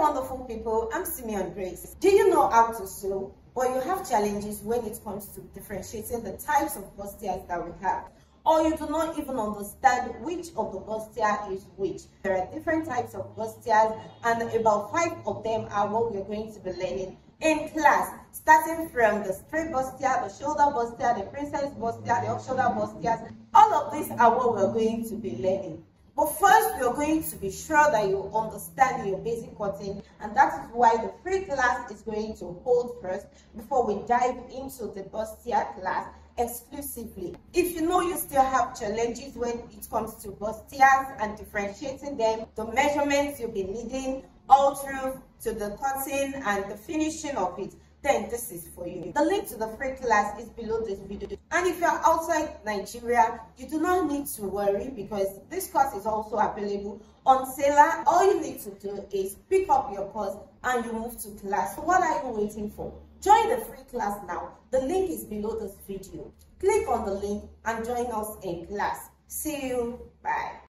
Wonderful people, I'm Simeon Grace. Do you know how to sew? But you have challenges when it comes to differentiating the types of bustiers that we have. Or you do not even understand which of the bustier is which. There are different types of bustiers and about five of them are what we're going to be learning in class, starting from the straight bustier, the shoulder bustier, the princess bustier, the off-shoulder bustiers. All of these are what we're going to be learning. But first, are going to be sure that you understand your basic cutting, and that is why the free class is going to hold first before we dive into the bustier class exclusively. If you know you still have challenges when it comes to bustiers and differentiating them, the measurements you'll be needing all through to the cutting and the finishing of it, then this is for you. The link to the free class is below this video. And if you're outside Nigeria, you do not need to worry because this course is also available on Selar. All you need to do is pick up your course and you move to class. So what are you waiting for? Join the free class now. The link is below this video. Click on the link and join us in class. See you. Bye.